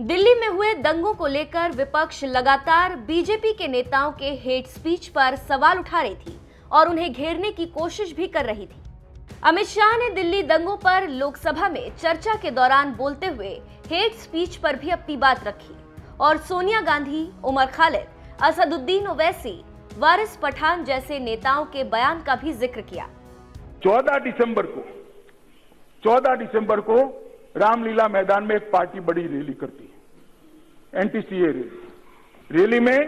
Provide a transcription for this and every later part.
दिल्ली में हुए दंगों को लेकर विपक्ष लगातार बीजेपी के नेताओं के हेट स्पीच पर सवाल उठा रही थी और उन्हें घेरने की कोशिश भी कर रही थी। अमित शाह ने दिल्ली दंगों पर लोकसभा में चर्चा के दौरान बोलते हुए हेट स्पीच पर भी अपनी बात रखी और सोनिया गांधी, उमर खालिद, असदुद्दीन ओवैसी, वारिस पठान जैसे नेताओं के बयान का भी ज़िक्र किया। 14 दिसंबर को 14 दिसंबर को रामलीला मैदान में एक पार्टी बड़ी रैली करती। NTCA rally. रैली में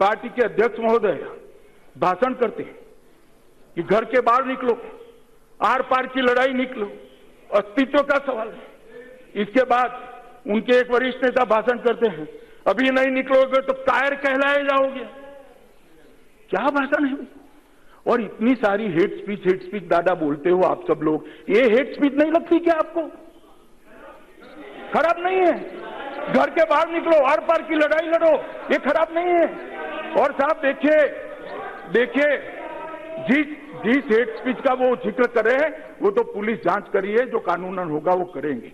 पार्टी के अध्यक्ष महोदय भाषण करते हैं कि घर के बाहर निकलो, आर पार की लड़ाई निकलो, अस्तित्व का सवाल है। इसके बाद उनके एक वरिष्ठ नेता भाषण करते हैं, अभी नहीं निकलोगे तो कायर कहलाए जाओगे। क्या भाषण है? और इतनी सारी हेट स्पीच हेट स्पीच दादा बोलते हो आप सब लोग, ये हेट स्पीच नहीं लगती क्या आपको? खराब नहीं है? घर के बाहर निकलो आर पार की लड़ाई लड़ो। ये खराब नहीं है। और साहब, देखिए देखिए, जिस जिस हेट स्पीच का वो ज़िक्र करे हैं, वो तो पुलिस जाँच करी है, जो कानूनन होगा वो करेंगे।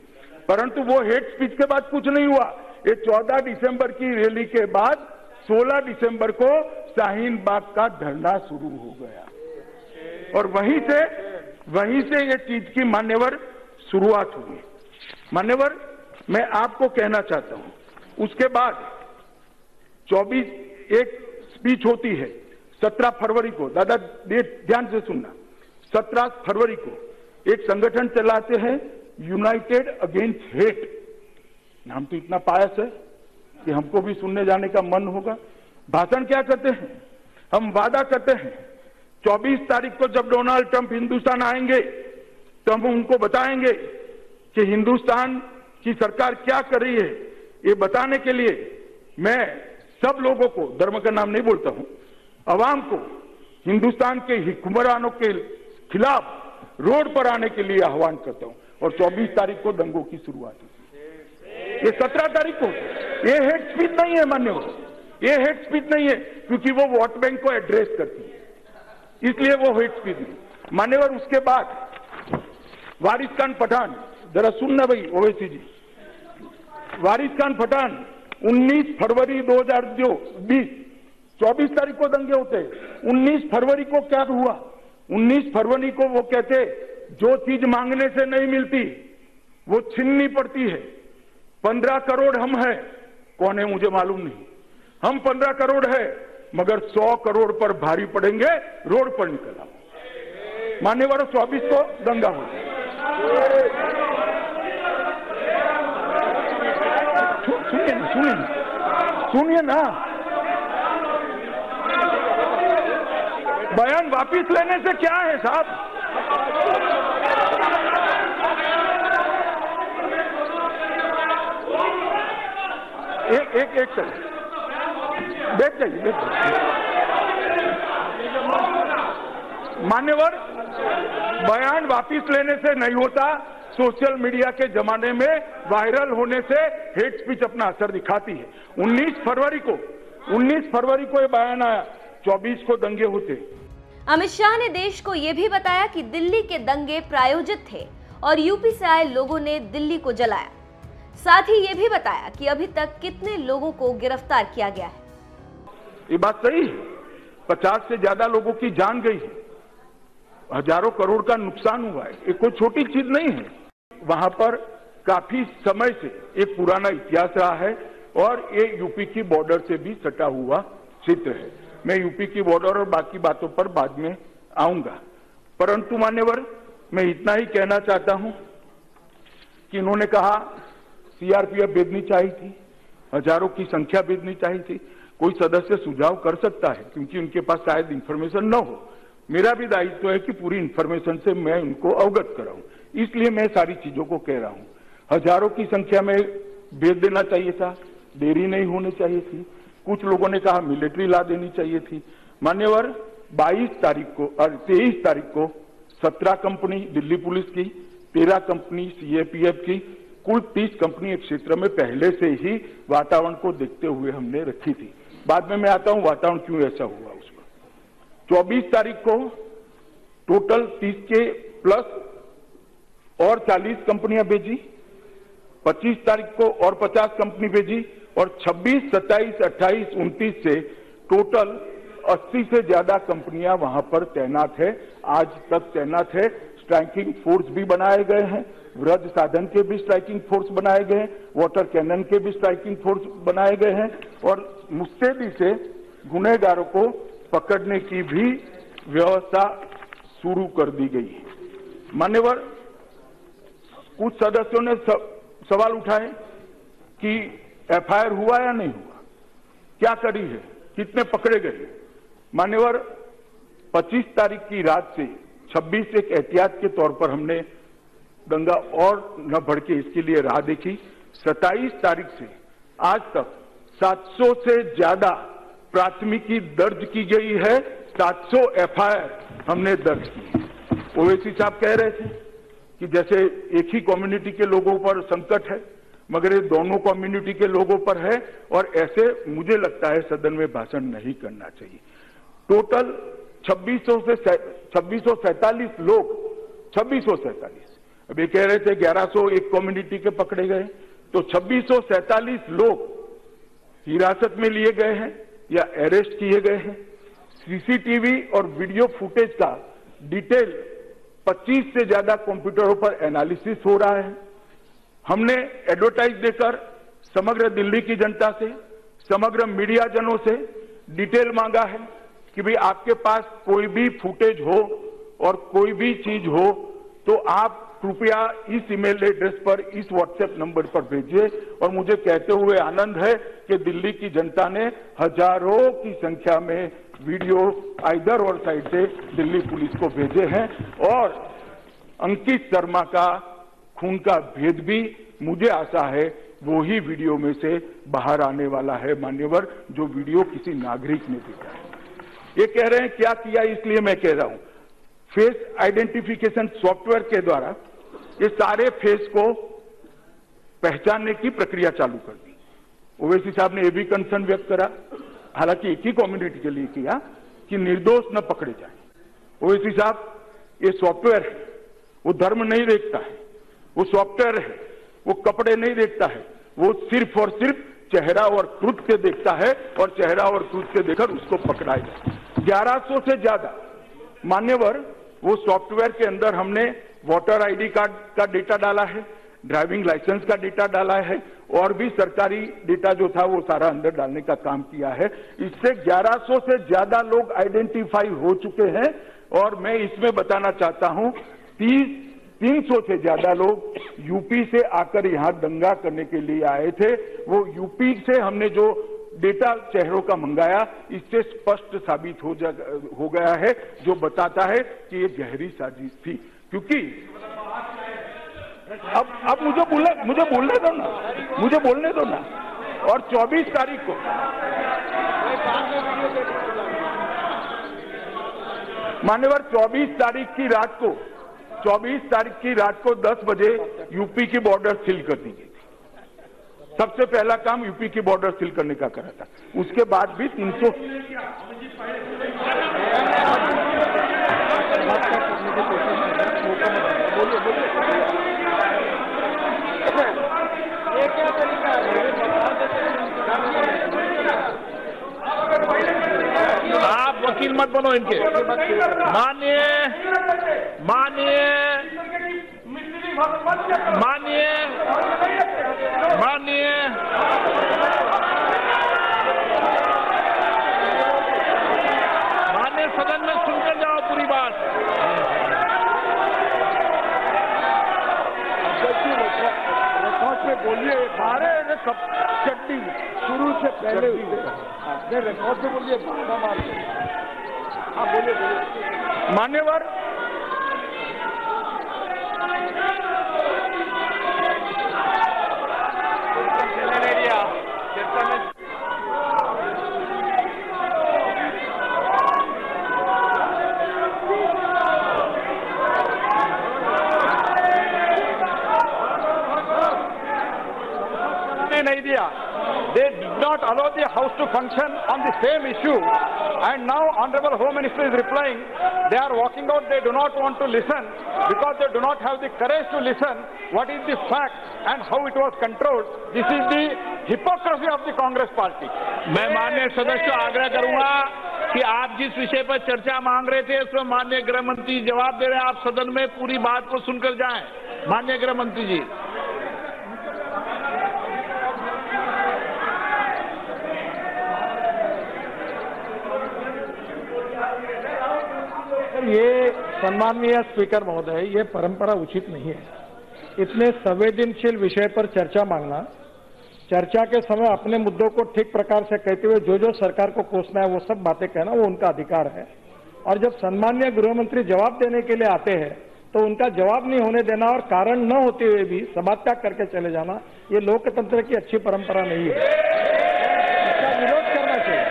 परंतु वो हेट स्पीच के बाद कुछ नहीं हुआ। ये 14 दिसंबर की रैली के बाद 16 दिसंबर को शाहीन बाग का धरना शुरू हो गया। और वहीं से वहीं से ये चीज़ की मान्यवर शुरुआत हुई। मान्यवर मैं आपको कहना चाहता हूँ, उसके बाद 24 एक स्पीच होती है 17 फरवरी को। दादा ध्यान से सुनना। 17 फरवरी को एक संगठन चलाते हैं यूनाइटेड अगेंस्ट हेट नाम तो इतना पायस है कि हमको भी सुनने जाने का मन होगा। भाषण क्या करते हैं? हम वादा करते हैं 24 तारीख को जब डोनाल्ड ट्रंप हिंदुस्तान आएँगे तो हम उनको बताएँगे कि हिंदुस्तान की सरकार क्या कर रही है, ये बताने के लिए मैं सब लोगों को, धर्म का नाम नहीं बोलता हूँ अवाम को, हिंदुस्तान के हुक्मरानों के खिलाफ रोड पर आने के लिए आह्वान करता हूँ। और 24 तारीख को दंगों की शुरुआत हुई ये 17 तारीख को, ये हेड स्पीच नहीं है, मान्य ये हेड स्पीच नहीं है, क्योंकि वो वोट बैंक को एड्रेस करती है। इसलिए वो हेड स्पीच नहीं। मान्यवर उसके बाद वारिस खान पठान जरा सुनना भाई, ओवैसी जी। वारिस खान पठान 19 फरवरी 2020 24 तारीख को दंगे होते। 19 फरवरी को क्या हुआ? 19 फरवरी को वो कहते, जो चीज़ मांगने से नहीं मिलती, वो छीननी पड़ती है। पंद्रह करोड़ हम है, कौन है मुझे मालूम नहीं। हम पंद्रह करोड़ है, मगर सौ करोड़ पर भारी पड़ेंगे, रोड पर निकला मान्यवर चौबीस को दंगा हो सुनिए ना सुनिए ना सुनिए ना बयान वापिस लेने से क्या है, साहब? एक एक एक सेकंड बैठ जाइए बैठ जाइए. मान्यवर, बयान वापिस लेने से नहीं होता। सोशल मीडिया के जमाने में वायरल होने से हेट स्पीच अपना असर दिखाती है। 19 फरवरी को 19 फरवरी को ये बयान आया 24 को दंगे होते। अमित शाह ने देश को यह भी बताया कि दिल्ली के दंगे प्रायोजित थे और यूपी से आए लोगों ने दिल्ली को जलाया। साथ ही ये भी बताया कि अभी तक कितने लोगों को गिरफ़्तार किया गया है। ये बात सही है। पचास से ज़्यादा लोगों की जान गई है। हज़ारों करोड़ का नुकसान हुआ है। ये कोई छोटी चीज़ नहीं है। वहाँ पर काफ़ी समय से एक पुराना इतिहास रहा है और ये यूपी की बॉर्डर से भी सटा हुआ क्षेत्र है। मैं यूपी की बॉर्डर और बाकी बातों पर बाद में आऊँगा। परंतु मान्यवर, मैं इतना ही कहना चाहता हूँ कि इन्होंने कहा, सीआरपीएफ भेजनी चाहिए थी, हज़ारों की संख्या भेजनी चाहिए थी, कोई सदस्य सुझाव कर सकता है, क्योंकि उनके पास शायद इंफॉर्मेशन न हो। मेरा भी दायित्व तो है कि पूरी इंफॉर्मेशन से मैं उनको अवगत कराऊं। इसलिए मैं सारी चीज़ों को कह रहा हूँ। हज़ारों की संख्या में भेज देना चाहिए था, देरी नहीं होनी चाहिए थी। कुछ लोगों ने कहा, मिलिट्री ला देनी चाहिए थी। मान्यवर 22 तारीख को और 23 तारीख को 17 कंपनी दिल्ली पुलिस की 13 कंपनी सीएपीएफ की, कुल 30 कंपनी एक क्षेत्र में पहले से ही वातावरण को देखते हुए हमने रखी थी। बाद में मैं आता हूँ, वातावरण क्यों ऐसा हुआ उसमें 24 तारीख को टोटल 30 के प्लस और 40 कंपनियाँ भेजी 25 तारीख को और 50 कंपनी भेजी और 26, 27, 28, 29 से टोटल 80 से ज़्यादा कंपनियाँ वहाँ पर तैनात है। आज तक तैनात है। स्ट्राइकिंग फोर्स भी बनाए गए हैं। व्रज साधन के भी स्ट्राइकिंग फोर्स बनाए गए हैं। वाटर कैनन के भी स्ट्राइकिंग फोर्स बनाए गए हैं और मुस्तैदी से गुनहगारों को पकड़ने की भी व्यवस्था शुरू कर दी गई है। मान्यवर कुछ सदस्यों ने सवाल उठाए कि एफआईआर हुआ या नहीं हुआ? क्या करी है? कितने पकड़े गए मान्यवर 25 तारीख की रात से 26 एक एहतियात के तौर पर हमने दंगा और न भड़के इसके लिए राह देखी। 27 तारीख से आज तक 700 से ज़्यादा प्राथमिकी दर्ज की गई है। 700 एफआईआर हमने दर्ज की। ओवैसी साहब कह रहे थे। कि जैसे एक ही कम्युनिटी के लोगों पर संकट है, मगर ये दोनों कम्युनिटी के लोगों पर है, और ऐसे मुझे लगता है सदन में भाषण नहीं करना चाहिए। टोटल 2600 से छब्बीस लोग, छब्बीस अब ये कह रहे थे 1100 एक कम्युनिटी के पकड़े गए तो छब्बीस लोग हिरासत में लिए गए हैं या अरेस्ट किए गए हैं। सीसीटीवी और वीडियो फुटेज का डिटेल 25 से ज़्यादा कंप्यूटरों पर एनालिसिस हो रहा है। हमने एडवर्टाइज देकर समग्र दिल्ली की जनता से, समग्र मीडिया जनों से डिटेल मांगा है कि भाई आपके पास कोई भी फुटेज हो और कोई भी चीज़ हो तो आप कृपया इस ईमेल एड्रेस पर, इस व्हाट्सएप नंबर पर भेजिए और मुझे कहते हुए आनंद है कि दिल्ली की जनता ने हज़ारों की संख्या में वीडियो आइदर और साइड से दिल्ली पुलिस को भेजे हैं और अंकित शर्मा का खून का भेद भी, मुझे आशा है, वो ही वीडियो में से बाहर आने वाला है मान्यवर, जो वीडियो किसी नागरिक ने देखा है। ये कह रहे हैं, क्या किया इसलिए मैं कह रहा हूँ? फेस आइडेंटिफिकेशन सॉफ्टवेयर के द्वारा ये सारे फेस को पहचानने की प्रक्रिया चालू कर दी। ओवैसी साहब ने यह भी कंसर्न व्यक्त करा। हालाँकि एक ही कम्युनिटी के लिए किया कि निर्दोष न पकड़े जाए। ओवैसी साहब, ये सॉफ्टवेयर है, वो धर्म नहीं देखता है, वो सॉफ्टवेयर है, वो कपड़े नहीं देखता है, वो सिर्फ़ और सिर्फ़ चेहरा और कृत्य देखता है और चेहरा और कृत्य देखकर उसको पकड़ाएगा ग्यारह सौ से ज़्यादा मान्यवर वो सॉफ्टवेयर के अंदर हमने वोटर आईडी कार्ड का डेटा डाला है ड्राइविंग लाइसेंस का डेटा डाला है और भी सरकारी डेटा जो था वो सारा अंदर डालने का काम किया है। इससे 1100 से ज़्यादा लोग आइडेंटिफाई हो चुके हैं और मैं इसमें बताना चाहता हूँ तीस तीन सौ से ज़्यादा लोग यूपी से आकर यहाँ दंगा करने के लिए आए थे। वो यूपी से हमने जो डेटा चेहरों का मंगाया इससे स्पष्ट साबित हो, हो गया है जो बताता है कि ये गहरी साजिश थी। क्योंकि अब अब मुझे बोलने मुझे बोलने दो ना। मुझे बोलने दो ना। और 24 तारीख को। मान्यवर 24 तारीख की रात को 24 तारीख की रात को 10 बजे यूपी की बॉर्डर सील कर दी गई थी। सबसे पहला काम यूपी की बॉर्डर सील करने का करा था। उसके बाद भी 300 आप वकील मत बनो इनके। मानिए मानिए मानिए मानिए। मानिए सदन में सुनकर जाओ पूरी बात। बोलिए मारे कब चट्टी शुरू से पहले नहीं रिकॉर्ड से बोलिए मारना मार हाँ मान्यवर ने नहीं दिया they did not allow the House to function on the same issue. And now Honorable Home Minister is replying, they are walking out, they do not want to listen because they do not have the courage to listen what is the fact and how it was controlled. This is the hypocrisy of the Congress party. मैं माननीय सदस्य आग्रह करूँगा कि आप जिस विषय पर चर्चा मांग रहे थे उसमें माननीय गृह मंत्री जवाब दे रहे हैं आप सदन में पूरी बात को सुनकर जाएँ माननीय गृह मंत्री जी ये सम्माननीय स्पीकर महोदय, ये परंपरा उचित नहीं है। इतने संवेदनशील विषय पर चर्चा मांगना, चर्चा के समय अपने मुद्दों को ठीक प्रकार से कहते हुए जो जो सरकार को कोसना है, वो सब बातें कहना, वो उनका अधिकार है। और जब सम्माननीय गृहमंत्री जवाब देने के लिए आते हैं तो उनका जवाब नहीं होने देना और कारण न होते हुए भी सभात्याग करके चले जाना, ये लोकतंत्र की अच्छी परंपरा नहीं है इसका विरोध करना चाहिए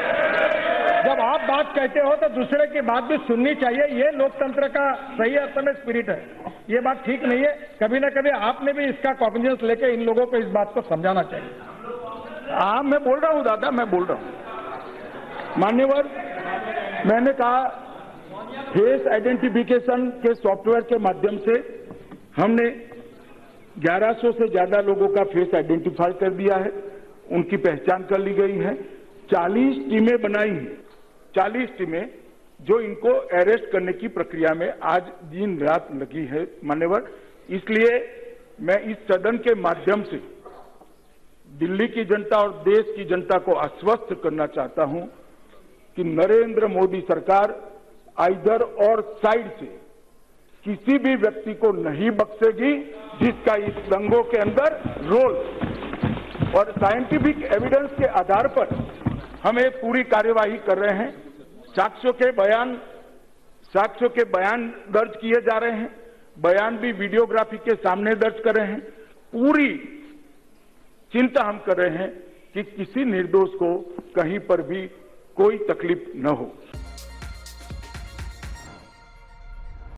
जब आप बात कहते हो तो दूसरे की बात भी सुननी चाहिए। ये लोकतंत्र का सही अर्थ में स्पिरिट है। ये बात ठीक नहीं है। कभी ना कभी आपने भी इसका कॉग्निजेंस लेके इन लोगों को इस बात को समझाना चाहिए। हाँ मैं बोल रहा हूँ दादा, मैं बोल रहा हूँ। मान्यवर, मैंने कहा, फेस आइडेंटिफिकेशन के सॉफ्टवेयर के माध्यम से हमने 1100 से ज़्यादा लोगों का फेस आइडेंटिफाई कर दिया है। उनकी पहचान कर ली गई है। 40 टीमें बनाई हैं। 40 टीमें जो इनको अरेस्ट करने की प्रक्रिया में आज दिन रात लगी है मान्यवर। इसलिए मैं इस सदन के माध्यम से दिल्ली की जनता और देश की जनता को आश्वस्त करना चाहता हूँ कि नरेंद्र मोदी सरकार आइदर और साइड से किसी भी व्यक्ति को नहीं बख्शेगी जिसका इस दंगों के अंदर रोल। और साइंटिफिक एविडेंस के आधार पर हम एक पूरी कार्यवाही कर रहे हैं। साक्ष्यों के बयान, साक्ष्यों के बयान दर्ज किए जा रहे हैं। बयान भी वीडियोग्राफी के सामने दर्ज कर रहे हैं। पूरी चिंता हम कर रहे हैं कि किसी निर्दोष को कहीं पर भी कोई तकलीफ़ न हो।